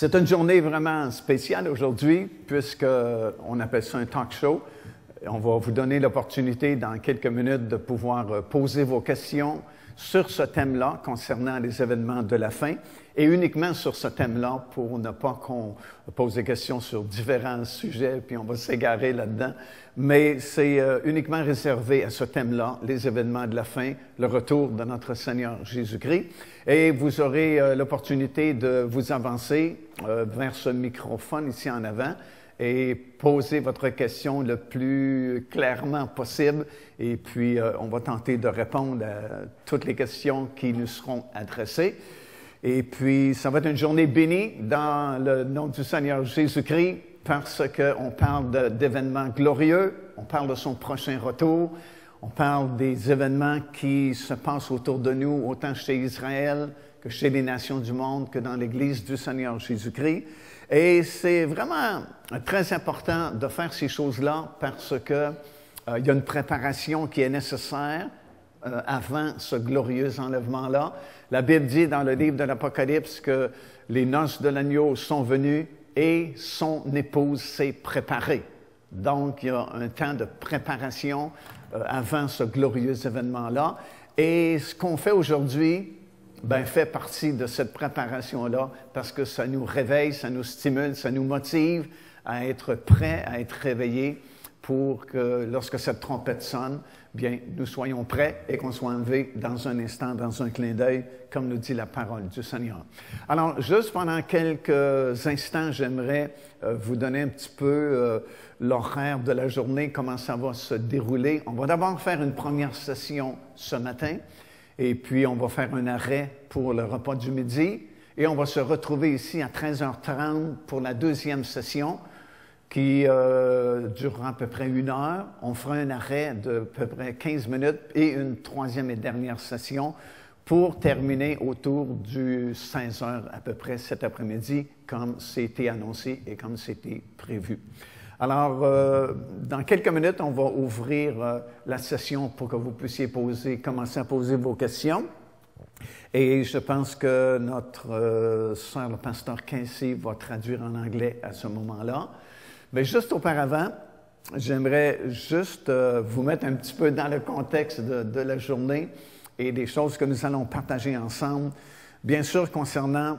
C'est une journée vraiment spéciale aujourd'hui, puisqu'on appelle ça un talk show. On va vous donner l'opportunité dans quelques minutes de pouvoir euh, poser vos questions sur ce thème-là concernant les événements de la fin et uniquement sur ce thème-là pour ne pas qu'on pose des questions sur différents sujets puis on va s'égarer là-dedans. Mais c'est euh, uniquement réservé à ce thème-là, les événements de la fin, le retour de notre Seigneur Jésus-Christ. Et vous aurez euh, l'opportunité de vous avancer euh, vers ce microphone ici en avant et poser votre question le plus clairement possible. Et puis, on va tenter de répondre à toutes les questions qui nous seront adressées. Et puis, ça va être une journée bénie dans le nom du Seigneur Jésus-Christ parce qu'on parle d'événements glorieux, on parle de son prochain retour, on parle des événements qui se passent autour de nous, autant chez Israël que chez les nations du monde, que dans l'Église du Seigneur Jésus-Christ. Et c'est vraiment très important de faire ces choses-là parce qu'il euh, y a une préparation qui est nécessaire euh, avant ce glorieux enlèvement-là. La Bible dit dans le livre de l'Apocalypse que les noces de l'agneau sont venues et son épouse s'est préparée. Donc, il y a un temps de préparation euh, avant ce glorieux événement-là. Et ce qu'on fait aujourd'hui, ben, fait partie de cette préparation-là parce que ça nous réveille, ça nous stimule, ça nous motive à être prêts, à être réveillés pour que lorsque cette trompette sonne, bien, nous soyons prêts et qu'on soit enlevés dans un instant, dans un clin d'œil, comme nous dit la parole du Seigneur. Alors, juste pendant quelques instants, j'aimerais euh, vous donner un petit peu euh, l'horaire de la journée, comment ça va se dérouler. On va d'abord faire une première session ce matin, et puis on va faire un arrêt pour le repas du midi, et on va se retrouver ici à 13h30 pour la deuxième session qui euh, durera à peu près une heure. On fera un arrêt de peu près 15 minutes et une troisième et dernière session pour terminer autour du 16 heures à peu près cet après-midi, comme c'était annoncé et comme c'était prévu. Alors, euh, dans quelques minutes, on va ouvrir euh, la session pour que vous puissiez poser, commencer à poser vos questions. Et je pense que notre euh, soeur, le pasteur Quincy, va traduire en anglais à ce moment-là. Mais juste auparavant, j'aimerais juste euh, vous mettre un petit peu dans le contexte de, la journée et des choses que nous allons partager ensemble, bien sûr concernant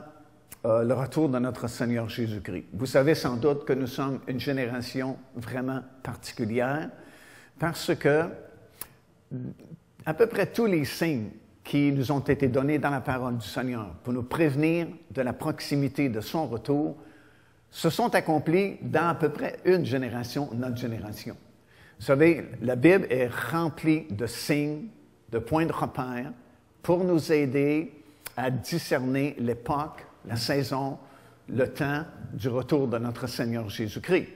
euh, le retour de notre Seigneur Jésus-Christ. Vous savez sans doute que nous sommes une génération vraiment particulière parce que à peu près tous les signes qui nous ont été donnés dans la parole du Seigneur pour nous prévenir de la proximité de son retour se sont accomplis dans à peu près une génération, notre génération. Vous savez, la Bible est remplie de signes, de points de repère pour nous aider à discerner l'époque, la saison, le temps du retour de notre Seigneur Jésus-Christ.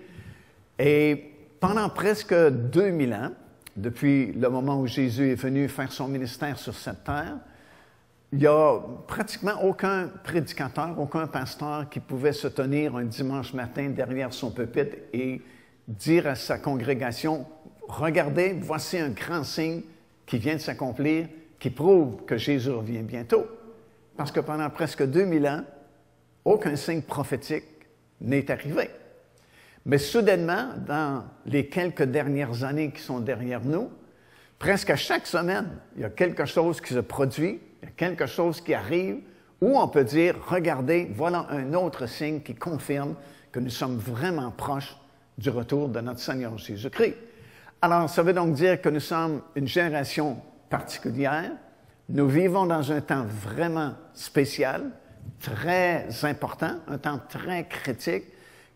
Et pendant presque 2000 ans, depuis le moment où Jésus est venu faire son ministère sur cette terre, il n'y a pratiquement aucun prédicateur, aucun pasteur qui pouvait se tenir un dimanche matin derrière son pupitre et dire à sa congrégation, regardez, voici un grand signe qui vient de s'accomplir, qui prouve que Jésus revient bientôt. Parce que pendant presque 2000 ans, aucun signe prophétique n'est arrivé. Mais soudainement, dans les quelques dernières années qui sont derrière nous, presque à chaque semaine, il y a quelque chose qui se produit il y a quelque chose qui arrive où on peut dire, regardez, voilà un autre signe qui confirme que nous sommes vraiment proches du retour de notre Seigneur Jésus-Christ. Alors, ça veut donc dire que nous sommes une génération particulière. Nous vivons dans un temps vraiment spécial, très important, un temps très critique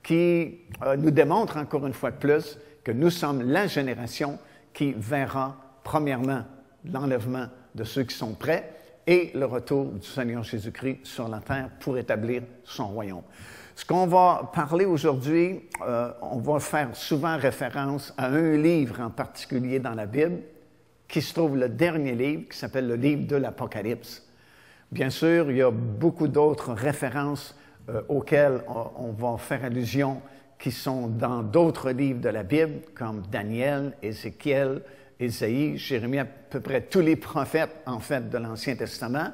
qui euh, nous démontre encore une fois de plus que nous sommes la génération qui verra premièrement l'enlèvement de ceux qui sont prêts et le retour du Seigneur Jésus-Christ sur la terre pour établir son royaume. Ce qu'on va parler aujourd'hui, euh, on va faire souvent référence à un livre en particulier dans la Bible, qui se trouve le dernier livre, qui s'appelle le livre de l'Apocalypse. Bien sûr, il y a beaucoup d'autres références euh, auxquelles on, va faire allusion qui sont dans d'autres livres de la Bible, comme Daniel, Ézéchiel, Ésaïe, Jérémie, à peu près tous les prophètes, en fait, de l'Ancien Testament,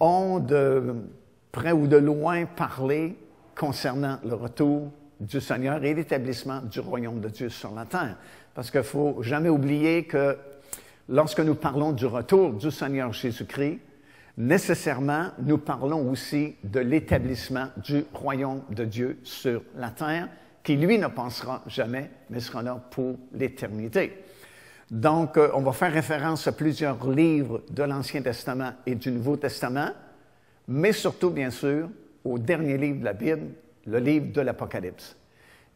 ont de près ou de loin parlé concernant le retour du Seigneur et l'établissement du royaume de Dieu sur la terre. Parce qu'il ne faut jamais oublier que lorsque nous parlons du retour du Seigneur Jésus-Christ, nécessairement, nous parlons aussi de l'établissement du royaume de Dieu sur la terre, qui lui ne pensera jamais, mais sera là pour l'éternité. Donc, euh, on va faire référence à plusieurs livres de l'Ancien Testament et du Nouveau Testament, mais surtout, bien sûr, au dernier livre de la Bible, le livre de l'Apocalypse.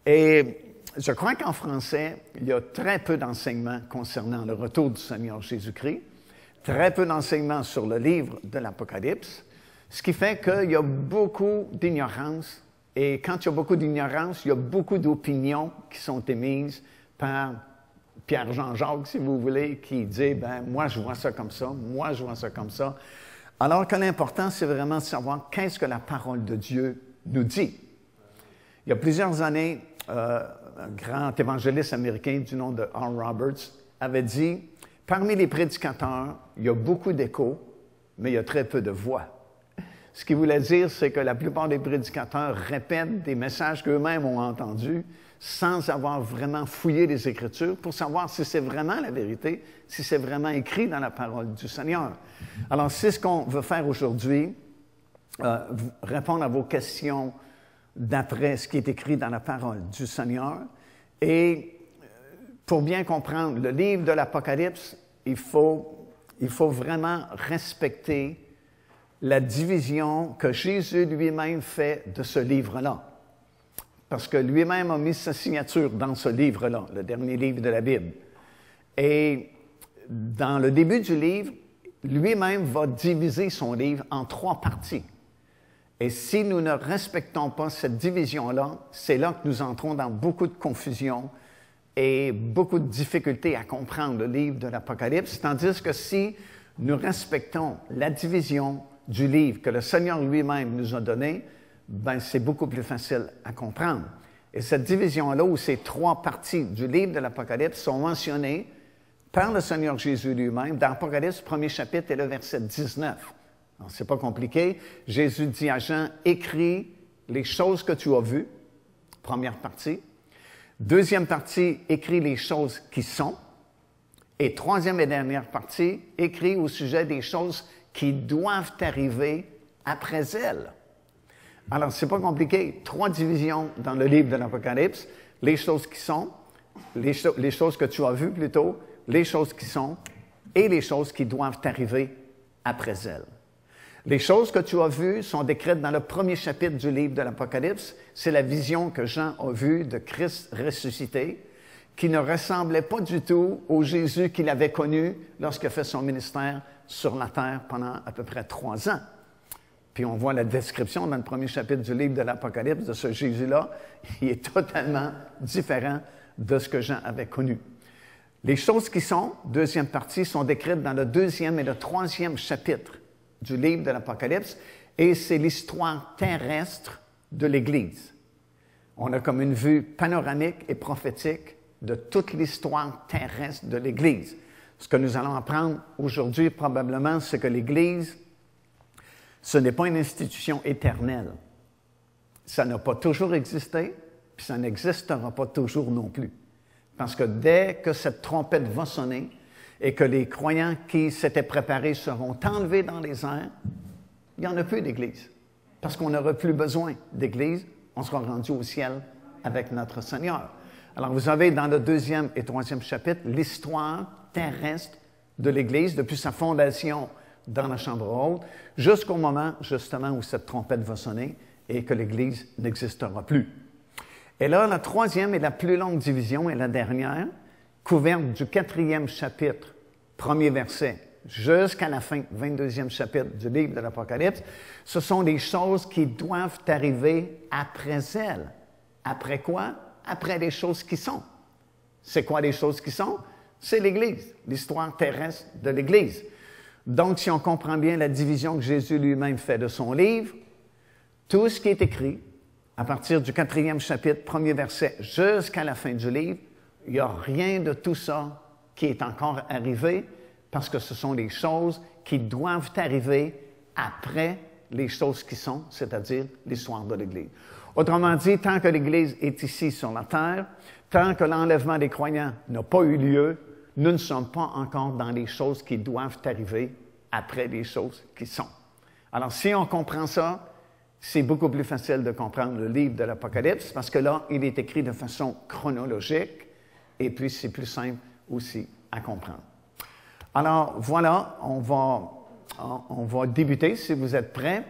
Et je crois qu'en français, il y a très peu d'enseignements concernant le retour du Seigneur Jésus-Christ, très peu d'enseignements sur le livre de l'Apocalypse, ce qui fait qu'il y a beaucoup d'ignorance. Et quand il y a beaucoup d'ignorance, il y a beaucoup d'opinions qui sont émises par Pierre-Jean-Jacques, si vous voulez, qui dit, ben moi je vois ça comme ça, moi je vois ça comme ça. Alors que l'important, c'est vraiment de savoir qu'est-ce que la parole de Dieu nous dit. Il y a plusieurs années, euh, un grand évangéliste américain du nom de R. Roberts avait dit, parmi les prédicateurs, il y a beaucoup d'échos, mais il y a très peu de voix. Ce qu'il voulait dire, c'est que la plupart des prédicateurs répètent des messages qu'eux-mêmes ont entendus sans avoir vraiment fouillé les Écritures pour savoir si c'est vraiment la vérité, si c'est vraiment écrit dans la parole du Seigneur. Alors, c'est ce qu'on veut faire aujourd'hui, euh, répondre à vos questions d'après ce qui est écrit dans la parole du Seigneur. Et euh, pour bien comprendre le livre de l'Apocalypse, il faut, il faut vraiment respecter la division que Jésus lui-même fait de ce livre-là. Parce que lui-même a mis sa signature dans ce livre-là, le dernier livre de la Bible. Et dans le début du livre, lui-même va diviser son livre en trois parties. Et si nous ne respectons pas cette division-là, c'est là que nous entrons dans beaucoup de confusion et beaucoup de difficultés à comprendre le livre de l'Apocalypse, tandis que si nous respectons la division du livre que le Seigneur lui-même nous a donné, ben c'est beaucoup plus facile à comprendre. Et cette division-là, où ces trois parties du livre de l'Apocalypse sont mentionnées par le Seigneur Jésus lui-même dans l'Apocalypse, premier chapitre et le verset 19. C'est pas compliqué. Jésus dit à Jean, écris les choses que tu as vues, première partie. Deuxième partie, écris les choses qui sont. Et troisième et dernière partie, écris au sujet des choses qui doivent arriver après elles. Alors, c'est pas compliqué. Trois divisions dans le livre de l'Apocalypse. Les choses qui sont, les, choses que tu as vues plutôt, les choses qui sont et les choses qui doivent arriver après elles. Les choses que tu as vues sont décrites dans le premier chapitre du livre de l'Apocalypse. C'est la vision que Jean a vue de Christ ressuscité, qui ne ressemblait pas du tout au Jésus qu'il avait connu lorsqu'il a fait son ministère sur la terre pendant à peu près trois ans. Puis on voit la description dans le premier chapitre du livre de l'Apocalypse de ce Jésus-là. Il est totalement différent de ce que Jean avait connu. Les choses qui sont, deuxième partie, sont décrites dans le deuxième et le troisième chapitre du livre de l'Apocalypse, et c'est l'histoire terrestre de l'Église. On a comme une vue panoramique et prophétique de toute l'histoire terrestre de l'Église. Ce que nous allons apprendre aujourd'hui probablement, c'est que l'Église, ce n'est pas une institution éternelle. Ça n'a pas toujours existé, puis ça n'existera pas toujours non plus. Parce que dès que cette trompette va sonner, et que les croyants qui s'étaient préparés seront enlevés dans les airs, il n'y en a plus d'Église. Parce qu'on n'aura plus besoin d'Église, on sera rendu au ciel avec notre Seigneur. Alors vous avez dans le deuxième et troisième chapitre l'histoire terrestre de l'Église depuis sa fondation dans la chambre haute jusqu'au moment justement où cette trompette va sonner et que l'Église n'existera plus. Et là, la troisième et la plus longue division est la dernière, couverte du quatrième chapitre, premier verset, jusqu'à la fin, 22e chapitre du livre de l'Apocalypse, ce sont des choses qui doivent arriver après elles. Après quoi? Après les choses qui sont. C'est quoi les choses qui sont? C'est l'Église, l'histoire terrestre de l'Église. Donc, si on comprend bien la division que Jésus lui-même fait de son livre, tout ce qui est écrit, à partir du quatrième chapitre, premier verset, jusqu'à la fin du livre, il n'y a rien de tout ça qui est encore arrivé parce que ce sont les choses qui doivent arriver après les choses qui sont, c'est-à-dire l'histoire de l'Église. Autrement dit, tant que l'Église est ici sur la terre, tant que l'enlèvement des croyants n'a pas eu lieu, nous ne sommes pas encore dans les choses qui doivent arriver après les choses qui sont. Alors, si on comprend ça, c'est beaucoup plus facile de comprendre le livre de l'Apocalypse parce que là, il est écrit de façon chronologique et puis c'est plus simple aussi à comprendre. Alors, voilà, on va, on va débuter si vous êtes prêts.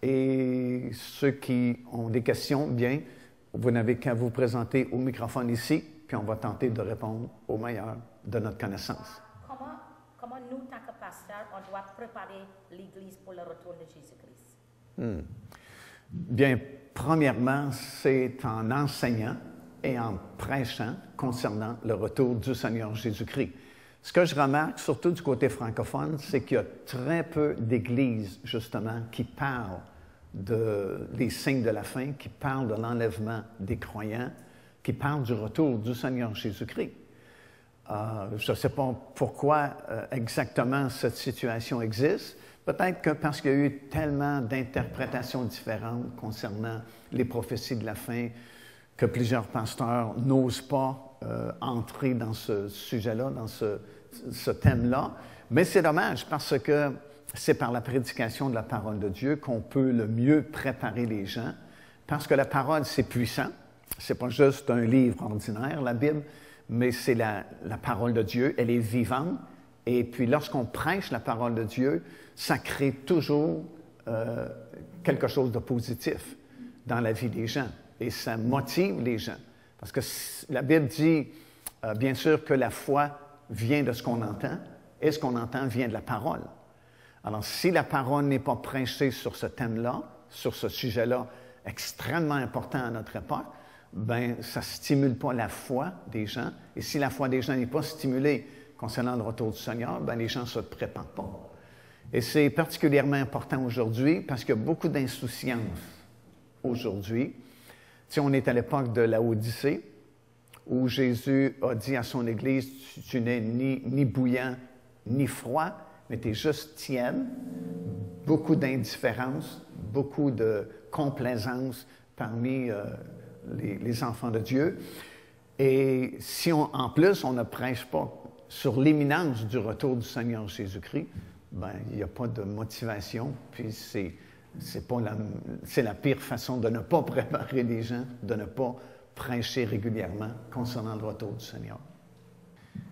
Et ceux qui ont des questions, bien, vous n'avez qu'à vous présenter au microphone ici, puis on va tenter de répondre au meilleur de notre connaissance. Comment, comment nous, tant que pasteurs, on doit préparer l'Église pour le retour de Jésus-Christ? Bien, premièrement, c'est en enseignant et en prêchant concernant le retour du Seigneur Jésus-Christ. Ce que je remarque, surtout du côté francophone, c'est qu'il y a très peu d'églises, justement, qui parlent de, des signes de la fin, qui parlent de l'enlèvement des croyants, qui parlent du retour du Seigneur Jésus-Christ. Euh, je ne sais pas pourquoi euh, exactement cette situation existe. Peut-être que parce qu'il y a eu tellement d'interprétations différentes concernant les prophéties de la fin que plusieurs pasteurs n'osent pas euh, entrer dans ce sujet-là, dans ce, ce thème-là. Mais c'est dommage parce que c'est par la prédication de la parole de Dieu qu'on peut le mieux préparer les gens, parce que la parole, c'est puissant. C'est pas juste un livre ordinaire, la Bible, mais c'est la, parole de Dieu. Elle est vivante. Et puis, lorsqu'on prêche la parole de Dieu, ça crée toujours euh, quelque chose de positif dans la vie des gens. Et ça motive les gens. Parce que la Bible dit, euh, bien sûr, que la foi vient de ce qu'on entend, et ce qu'on entend vient de la parole. Alors, si la parole n'est pas prêchée sur ce thème-là, sur ce sujet-là extrêmement important à notre époque, ben ça ne stimule pas la foi des gens. Et si la foi des gens n'est pas stimulée concernant le retour du Seigneur, ben les gens ne se préparent pas. Et c'est particulièrement important aujourd'hui parce qu'il y a beaucoup d'insouciance aujourd'hui. Si on est à l'époque de la Odyssée, où Jésus a dit à son Église, tu, n'es ni, ni bouillant ni froid, mais tu es juste tiède, beaucoup d'indifférence, beaucoup de complaisance parmi euh, les, enfants de Dieu. Et si on, en plus on ne prêche pas sur l'imminence du retour du Seigneur Jésus-Christ, ben il n'y a pas de motivation, puis c'est c'est la pire façon de ne pas préparer les gens, de ne pas prêcher régulièrement concernant le retour du Seigneur.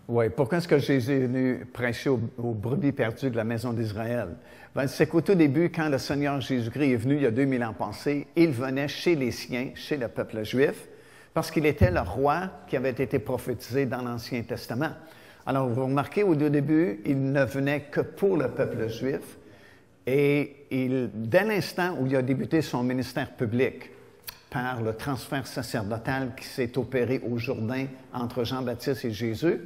Oui, pourquoi est-ce que Jésus est venu prêcher aux, brebis perdues de la maison d'Israël? Ben, c'est qu'au tout début, quand le Seigneur Jésus-Christ est venu il y a 2000 ans passés, il venait chez les siens, chez le peuple juif, parce qu'il était le roi qui avait été prophétisé dans l'Ancien Testament. Alors, vous remarquez, au début, il ne venait que pour le peuple juif, et dès l'instant où il a débuté son ministère public, par le transfert sacerdotal qui s'est opéré au Jourdain entre Jean-Baptiste et Jésus,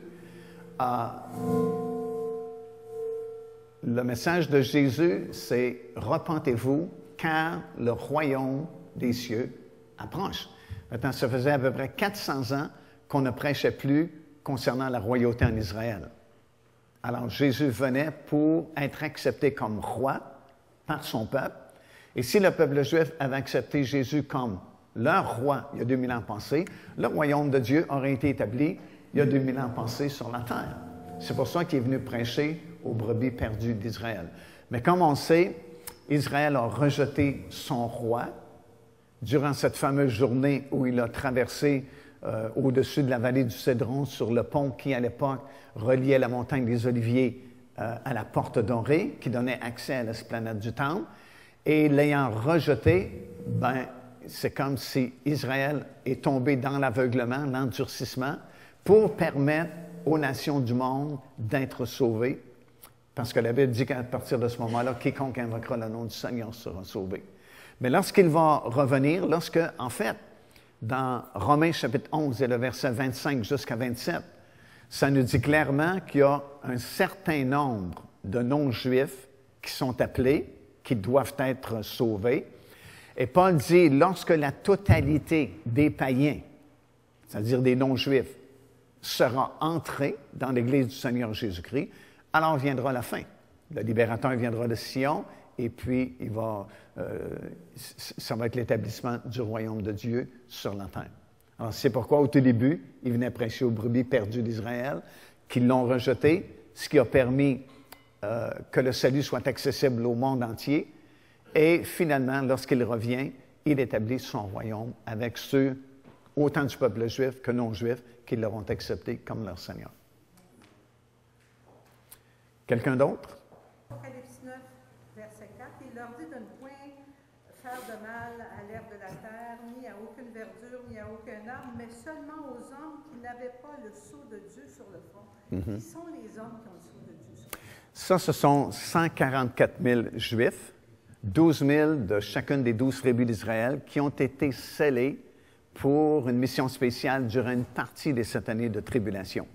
le message de Jésus, c'est repentez-vous car le royaume des cieux approche. Maintenant, ça faisait à peu près 400 ans qu'on ne prêchait plus concernant la royauté en Israël. Alors Jésus venait pour être accepté comme roi par son peuple. Et si le peuple juif avait accepté Jésus comme leur roi il y a 2000 ans passés, le royaume de Dieu aurait été établi il y a 2000 ans passés sur la terre. C'est pour ça qu'il est venu prêcher aux brebis perdues d'Israël. Mais comme on sait, Israël a rejeté son roi durant cette fameuse journée où il a traversé euh, au-dessus de la vallée du Cédron sur le pont qui, à l'époque, reliait la montagne des Oliviers euh, à la porte dorée, qui donnait accès à l'esplanade du Temple. Et l'ayant rejeté, ben, c'est comme si Israël est tombé dans l'aveuglement, l'endurcissement, pour permettre aux nations du monde d'être sauvées, parce que la Bible dit qu'à partir de ce moment-là, quiconque invoquera le nom du Seigneur sera sauvé. Mais lorsqu'il va revenir, lorsque, en fait, dans Romains chapitre 11 et le verset 25 jusqu'à 27, ça nous dit clairement qu'il y a un certain nombre de non-juifs qui sont appelés, qui doivent être sauvés. Et Paul dit, lorsque la totalité des païens, c'est-à-dire des non-juifs, sera entré dans l'Église du Seigneur Jésus-Christ, alors viendra la fin. Le libérateur viendra de Sion, et puis il va, euh, ça va être l'établissement du royaume de Dieu sur la terre. Alors, c'est pourquoi, au tout début, il venait prêcher aux brebis perdues d'Israël, qu'ils l'ont rejeté, ce qui a permis euh, que le salut soit accessible au monde entier. Et finalement, lorsqu'il revient, il établit son royaume avec ceux, autant du peuple juif que non juif, qui l'auront accepté comme leur Seigneur. Quelqu'un d'autre? Apocalypse 9, verset 4, il leur dit de ne point faire de mal à l'herbe de la terre, ni à aucune verdure, ni à aucun arbre, mais seulement aux hommes qui n'avaient pas le sceau de Dieu sur le front. Mhm. Qui sont les hommes qui ont le sceau de Dieu sur le front? Ça, ce sont 144 000 Juifs, 12 000 de chacune des douze tribus d'Israël, qui ont été scellés pour une mission spéciale durant une partie des sept années de tribulation.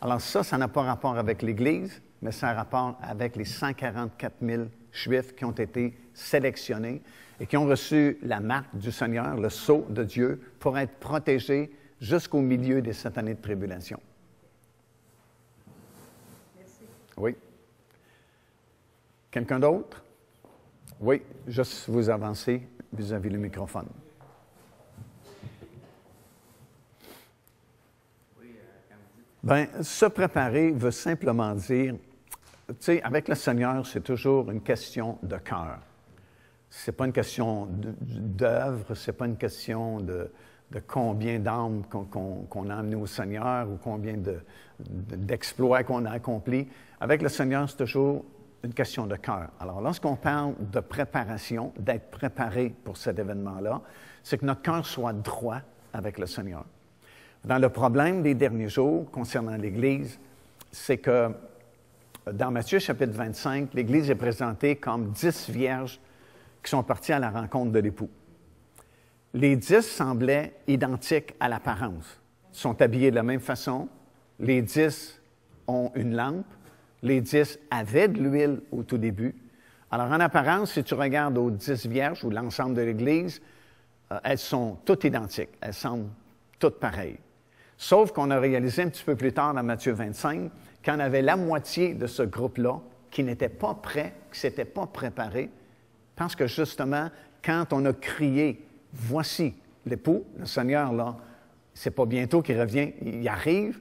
Alors ça, ça n'a pas rapport avec l'Église, mais ça a rapport avec les 144 000 Juifs qui ont été sélectionnés et qui ont reçu la marque du Seigneur, le sceau de Dieu, pour être protégés jusqu'au milieu des sept années de tribulation. Merci. Oui. Quelqu'un d'autre? Oui, juste vous avancer vis-à-vis le microphone. Bien, se préparer veut simplement dire, tu sais, avec le Seigneur, c'est toujours une question de cœur. Ce n'est pas une question d'œuvre, ce n'est pas une question de, combien d'âmes qu'on a amené au Seigneur ou combien de- de- d'exploits qu'on a accomplis. Avec le Seigneur, c'est toujours une question de cœur. Alors, lorsqu'on parle de préparation, d'être préparé pour cet événement-là, c'est que notre cœur soit droit avec le Seigneur. Dans le problème des derniers jours concernant l'Église, c'est que dans Matthieu chapitre 25, l'Église est présentée comme dix vierges qui sont parties à la rencontre de l'époux. Les dix semblaient identiques à l'apparence. Ils sont habillés de la même façon. Les dix ont une lampe. Les dix avaient de l'huile au tout début. Alors, en apparence, si tu regardes aux dix vierges ou l'ensemble de l'Église, euh, elles sont toutes identiques. Elles semblent toutes pareilles. Sauf qu'on a réalisé un petit peu plus tard dans Matthieu 25 qu'il y en avait la moitié de ce groupe-là qui n'était pas prêt, qui ne s'était pas préparé, parce que justement, quand on a crié, voici l'époux, le Seigneur, là, c'est pas bientôt qu'il revient, il arrive,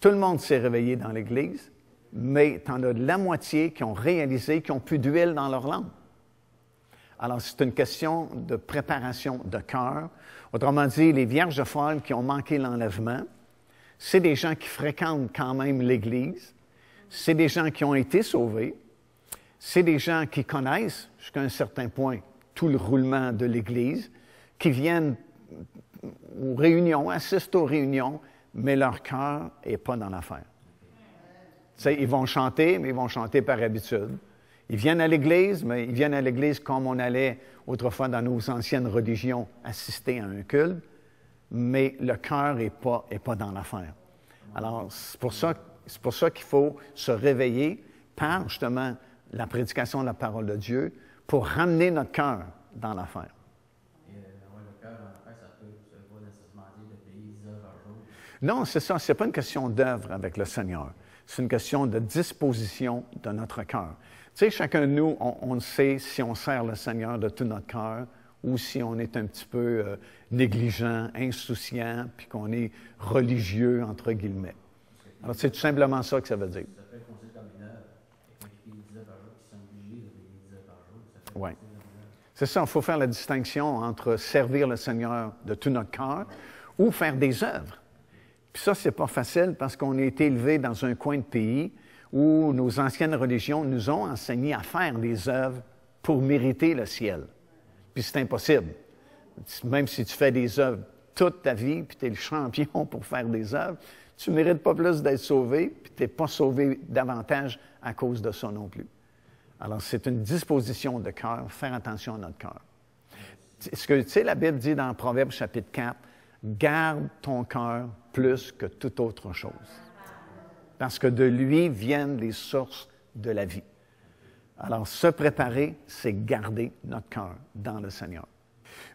tout le monde s'est réveillé dans l'Église, mais tu en as la moitié qui ont réalisé qu'ils n'ont plus d'huile dans leur lampe. Alors, c'est une question de préparation de cœur. Autrement dit, les vierges folles qui ont manqué l'enlèvement, c'est des gens qui fréquentent quand même l'Église, c'est des gens qui ont été sauvés, c'est des gens qui connaissent jusqu'à un certain point tout le roulement de l'Église, qui viennent aux réunions, assistent aux réunions, mais leur cœur n'est pas dans l'affaire. Ils vont chanter, mais ils vont chanter par habitude. Ils viennent à l'Église, mais ils viennent à l'Église comme on allait autrefois dans nos anciennes religions assister à un culte, mais le cœur n'est pas, est pas dans l'affaire. Alors, c'est pour ça, ça qu'il faut se réveiller par justement la prédication de la parole de Dieu pour ramener notre cœur dans l'affaire. Et avoir le cœur dans l'affaire, ça peut ça veut pas nécessairement dire de payer 10 heures par jour. Non, c'est ça. Ce n'est pas une question d'œuvre avec le Seigneur. C'est une question de disposition de notre cœur. Tu sais, chacun de nous, on, on sait si on sert le Seigneur de tout notre cœur ou si on est un petit peu euh, négligent, insouciant, puis qu'on est religieux, entre guillemets. Alors, c'est tout simplement ça que ça veut dire. Ça peut être considéré comme une œuvre. Quelqu'un qui paye 10 heures par jour, qui sont obligés de payer 10 heures par jour, ça peut être Ouais. considéré comme une œuvre. C'est ça, il faut faire la distinction entre servir le Seigneur de tout notre cœur ou faire des œuvres. Puis ça, c'est pas facile parce qu'on a été élevé dans un coin de pays où nos anciennes religions nous ont enseigné à faire des œuvres pour mériter le ciel. Puis c'est impossible. Même si tu fais des œuvres toute ta vie, puis tu es le champion pour faire des œuvres, tu ne mérites pas plus d'être sauvé, puis tu n'es pas sauvé davantage à cause de ça non plus. Alors, c'est une disposition de cœur, faire attention à notre cœur. Ce que, tu sais, la Bible dit dans Proverbe chapitre 4, garde ton cœur plus que toute autre chose. Parce que de lui viennent les sources de la vie. Alors, se préparer, c'est garder notre cœur dans le Seigneur.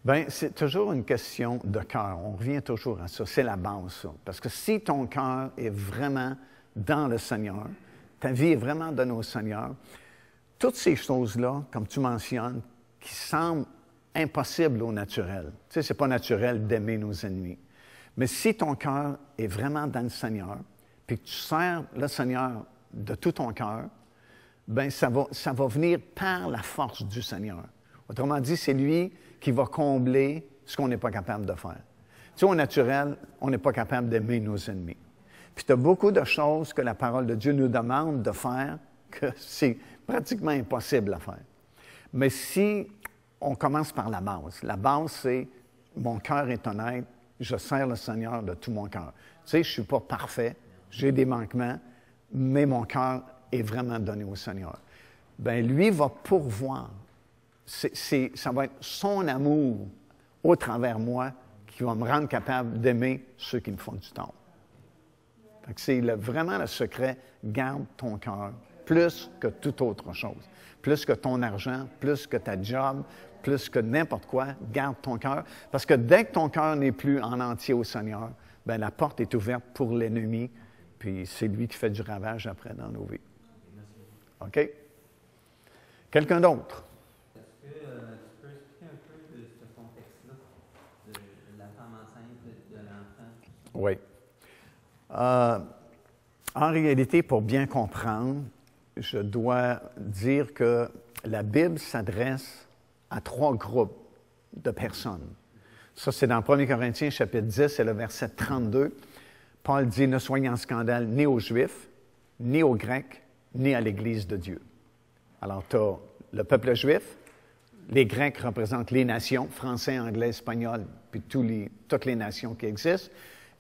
Bien, c'est toujours une question de cœur. On revient toujours à ça. C'est la base, ça. Parce que si ton cœur est vraiment dans le Seigneur, ta vie est vraiment donnée au Seigneur, toutes ces choses-là, comme tu mentionnes, qui semblent impossibles au naturel. Tu sais, c'est pas naturel d'aimer nos ennemis. Mais si ton cœur est vraiment dans le Seigneur, puis que tu sers le Seigneur de tout ton cœur, ben ça va, ça va venir par la force du Seigneur. Autrement dit, c'est lui qui va combler ce qu'on n'est pas capable de faire. Tu sais, au naturel, on n'est pas capable d'aimer nos ennemis. Puis tu as beaucoup de choses que la parole de Dieu nous demande de faire que c'est pratiquement impossible à faire. Mais si on commence par la base, la base, c'est mon cœur est honnête, je sers le Seigneur de tout mon cœur. Tu sais, je ne suis pas parfait, j'ai des manquements, mais mon cœur est vraiment donné au Seigneur. Bien, lui va pourvoir. C'est, ça va être son amour au travers moi qui va me rendre capable d'aimer ceux qui me font du tort. C'est vraiment le secret, garde ton cœur plus que toute autre chose. Plus que ton argent, plus que ta job, plus que n'importe quoi, garde ton cœur. Parce que dès que ton cœur n'est plus en entier au Seigneur, bien, la porte est ouverte pour l'ennemi, puis c'est lui qui fait du ravage après dans nos vies. OK? Quelqu'un d'autre? Un peu ce contexte-là, de? Oui. Euh, en réalité, pour bien comprendre, je dois dire que la Bible s'adresse à trois groupes de personnes. Ça, c'est dans 1 Corinthiens chapitre 10, c'est le verset 32. Paul dit, ne soyez en scandale ni aux Juifs, ni aux Grecs, ni à l'Église de Dieu. Alors, tu as le peuple juif, les Grecs représentent les nations, français, anglais, espagnol, puis toutes les nations qui existent.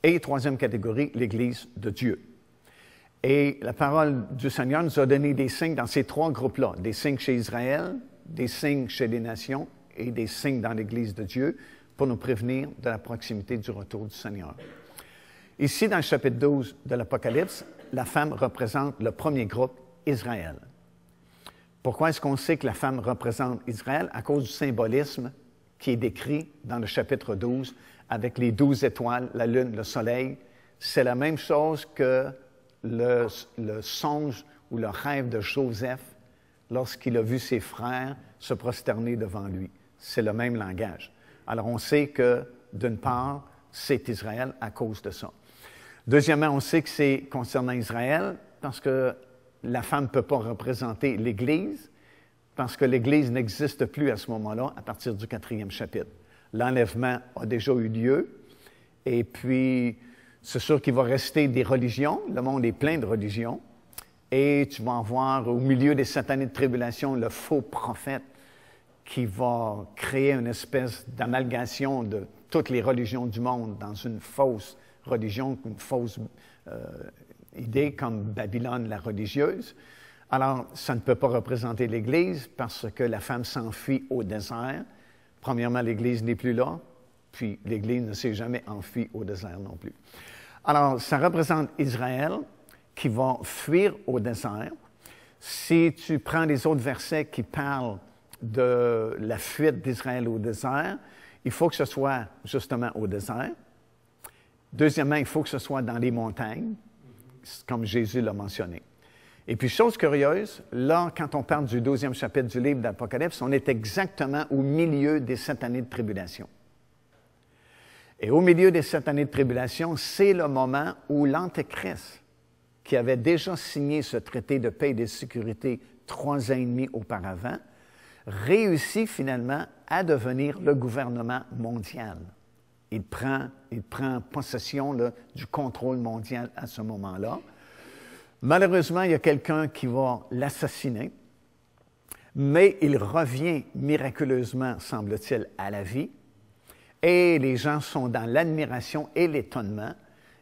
Et troisième catégorie, l'Église de Dieu. Et la parole du Seigneur nous a donné des signes dans ces trois groupes-là, des signes chez Israël, des signes chez les nations et des signes dans l'Église de Dieu pour nous prévenir de la proximité du retour du Seigneur. Ici, dans le chapitre 12 de l'Apocalypse, la femme représente le premier groupe, Israël. Pourquoi est-ce qu'on sait que la femme représente Israël? À cause du symbolisme qui est décrit dans le chapitre 12 avec les douze étoiles, la lune, le soleil. C'est la même chose que le, songe ou le rêve de Joseph lorsqu'il a vu ses frères se prosterner devant lui. C'est le même langage. Alors on sait que, d'une part, c'est Israël à cause de ça. Deuxièmement, on sait que c'est concernant Israël parce que la femme ne peut pas représenter l'Église, parce que l'Église n'existe plus à ce moment-là, à partir du quatrième chapitre. L'enlèvement a déjà eu lieu, et puis c'est sûr qu'il va rester des religions. Le monde est plein de religions. Et tu vas en voir au milieu des sept années de tribulation le faux prophète qui va créer une espèce d'amalgation de toutes les religions du monde dans une fausse religion, une fausse euh, idée comme Babylone la religieuse. Alors, ça ne peut pas représenter l'Église parce que la femme s'enfuit au désert. Premièrement, l'Église n'est plus là, puis l'Église ne s'est jamais enfuie au désert non plus. Alors, ça représente Israël qui va fuir au désert. Si tu prends les autres versets qui parlent de la fuite d'Israël au désert, il faut que ce soit justement au désert. Deuxièmement, il faut que ce soit dans les montagnes, comme Jésus l'a mentionné. Et puis, chose curieuse, là, quand on parle du deuxième chapitre du livre d'Apocalypse, on est exactement au milieu des sept années de tribulation. Et au milieu des sept années de tribulation, c'est le moment où l'Antéchrist, qui avait déjà signé ce traité de paix et de sécurité trois ans et demi auparavant, réussit finalement à devenir le gouvernement mondial. Il prend, possession du contrôle mondial à ce moment-là. Malheureusement, il y a quelqu'un qui va l'assassiner, mais il revient miraculeusement, semble-t-il, à la vie et les gens sont dans l'admiration et l'étonnement.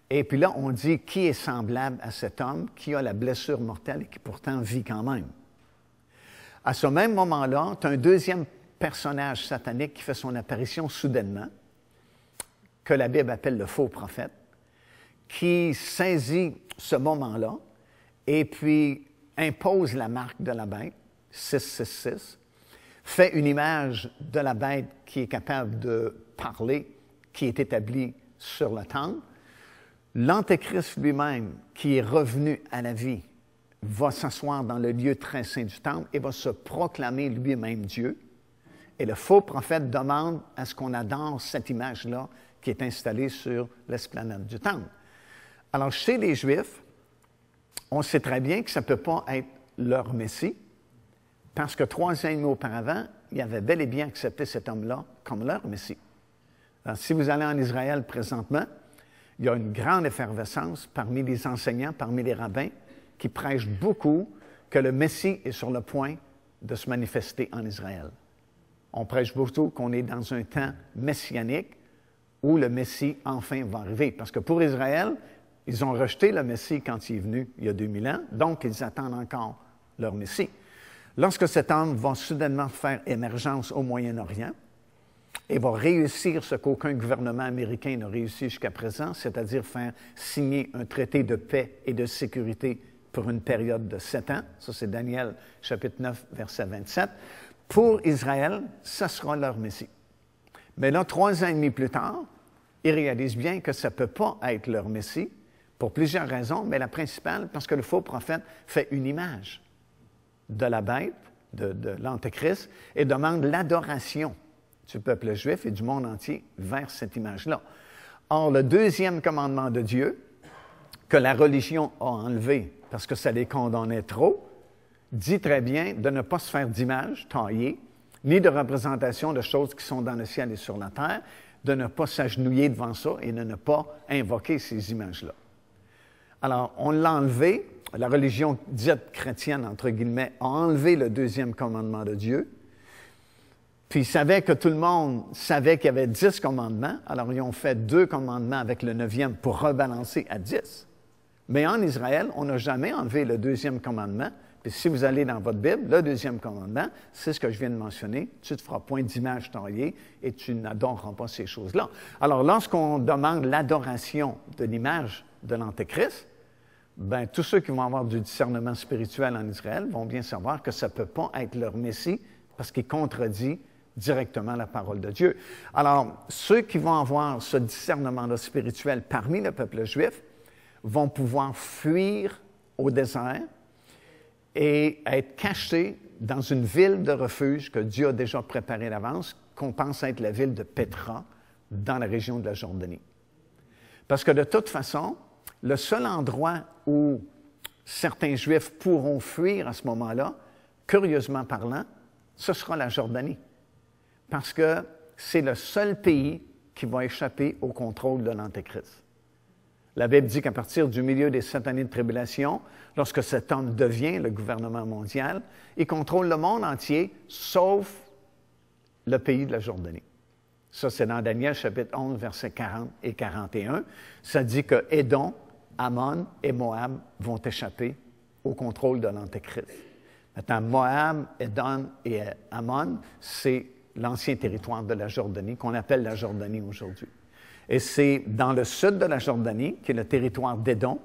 Et puis là, on dit qui est semblable à cet homme qui a la blessure mortelle et qui pourtant vit quand même. À ce même moment-là, tu as un deuxième personnage satanique qui fait son apparition soudainement, que la Bible appelle le faux prophète, qui saisit ce moment-là et puis impose la marque de la bête, 666, fait une image de la bête qui est capable de parler, qui est établie sur le temple. L'Antéchrist lui-même, qui est revenu à la vie, va s'asseoir dans le lieu très saint du temple et va se proclamer lui-même Dieu. Et le faux prophète demande à ce qu'on adore cette image-là qui est installée sur l'esplanade du temple. Alors, chez les Juifs, on sait très bien que ça ne peut pas être leur Messie, parce que trois ans auparavant, ils avaient bel et bien accepté cet homme-là comme leur Messie. Si vous allez en Israël présentement, il y a une grande effervescence parmi les enseignants, parmi les rabbins, qui prêchent beaucoup que le Messie est sur le point de se manifester en Israël. On prêche beaucoup qu'on est dans un temps messianique où le Messie enfin va arriver. Parce que pour Israël, ils ont rejeté le Messie quand il est venu il y a 2000 ans, donc ils attendent encore leur Messie. Lorsque cet homme va soudainement faire émergence au Moyen-Orient et va réussir ce qu'aucun gouvernement américain n'a réussi jusqu'à présent, c'est-à-dire faire signer un traité de paix et de sécurité pour une période de sept ans. Ça, c'est Daniel chapitre 9, verset 27. Pour Israël, ce sera leur Messie. Mais là, trois ans et demi plus tard, ils réalisent bien que ça ne peut pas être leur Messie pour plusieurs raisons, mais la principale, parce que le faux prophète fait une image de la bête, de, de l'Antéchrist, et demande l'adoration du peuple juif et du monde entier vers cette image-là. Or, le deuxième commandement de Dieu, que la religion a enlevé parce que ça les condamnait trop, dit très bien de ne pas se faire d'image taillée, ni de représentation de choses qui sont dans le ciel et sur la terre, de ne pas s'agenouiller devant ça et de ne pas invoquer ces images-là. Alors, on l'a enlevé, la religion dite chrétienne, entre guillemets, a enlevé le deuxième commandement de Dieu, puis ils savaient que tout le monde savait qu'il y avait dix commandements, alors ils ont fait deux commandements avec le neuvième pour rebalancer à dix. Mais en Israël, on n'a jamais enlevé le deuxième commandement. Puis si vous allez dans votre Bible, le deuxième commandement, c'est ce que je viens de mentionner. Tu ne te feras point d'image taillée et tu n'adoreras pas ces choses-là. Alors, lorsqu'on demande l'adoration de l'image de l'Antéchrist, ben, tous ceux qui vont avoir du discernement spirituel en Israël vont bien savoir que ça ne peut pas être leur Messie parce qu'il contredit directement la parole de Dieu. Alors, ceux qui vont avoir ce discernement spirituel parmi le peuple juif, vont pouvoir fuir au désert et être cachés dans une ville de refuge que Dieu a déjà préparée d'avance, qu'on pense être la ville de Petra, dans la région de la Jordanie. Parce que de toute façon, le seul endroit où certains Juifs pourront fuir à ce moment-là, curieusement parlant, ce sera la Jordanie. Parce que c'est le seul pays qui va échapper au contrôle de l'Antéchrist. La Bible dit qu'à partir du milieu des sept années de tribulation, lorsque cet homme devient le gouvernement mondial, il contrôle le monde entier, sauf le pays de la Jordanie. Ça, c'est dans Daniel chapitre 11, versets 40 et 41. Ça dit que Édom, Ammon et Moab vont échapper au contrôle de l'Antéchrist. Maintenant, Moab, Édom et Ammon, c'est l'ancien territoire de la Jordanie, qu'on appelle la Jordanie aujourd'hui. Et c'est dans le sud de la Jordanie, qui est le territoire d'Édon,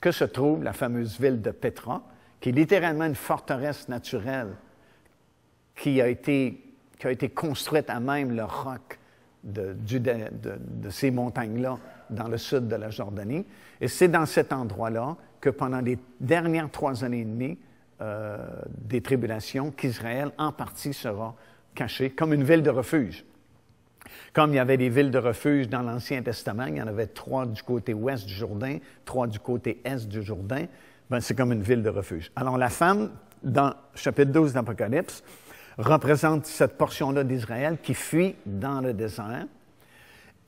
que se trouve la fameuse ville de Petra, qui est littéralement une forteresse naturelle qui a été, construite à même le roc de, de, ces montagnes-là dans le sud de la Jordanie. Et c'est dans cet endroit-là que pendant les dernières trois années et demie euh, des tribulations, qu'Israël en partie sera caché comme une ville de refuge. Comme il y avait des villes de refuge dans l'Ancien Testament, il y en avait trois du côté ouest du Jourdain, trois du côté est du Jourdain, ben, c'est comme une ville de refuge. Alors la femme, dans chapitre 12 d'Apocalypse, représente cette portion-là d'Israël qui fuit dans le désert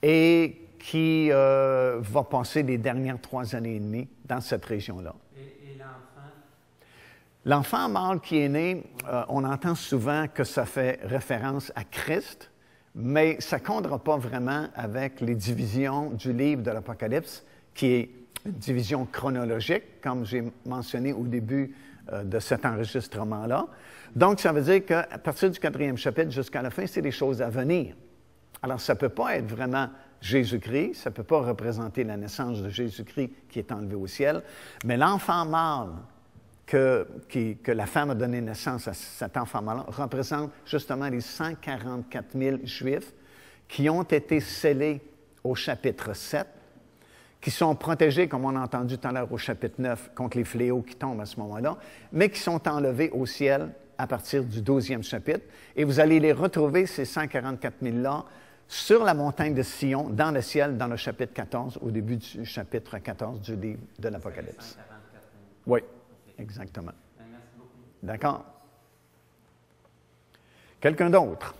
et qui euh, va passer les dernières trois années et demie dans cette région-là. Et, l'enfant? L'enfant mâle qui est né, euh, on entend souvent que ça fait référence à Christ, mais ça ne comptera pas vraiment avec les divisions du livre de l'Apocalypse, qui est une division chronologique, comme j'ai mentionné au début euh, de cet enregistrement-là. Donc, ça veut dire qu'à partir du quatrième chapitre jusqu'à la fin, c'est des choses à venir. Alors, ça ne peut pas être vraiment Jésus-Christ, ça ne peut pas représenter la naissance de Jésus-Christ qui est enlevé au ciel, mais l'enfant mâle que, que, la femme a donné naissance à cet enfant-là représente justement les 144 000 Juifs qui ont été scellés au chapitre 7, qui sont protégés, comme on a entendu tout à l'heure au chapitre 9, contre les fléaux qui tombent à ce moment-là, mais qui sont enlevés au ciel à partir du 12e chapitre. Et vous allez les retrouver, ces 144 000-là, sur la montagne de Sion, dans le ciel, dans le chapitre 14, au début du chapitre 14 du livre de l'Apocalypse. 144 000. Oui, exactement. Ben. D'accord? Quelqu'un d'autre?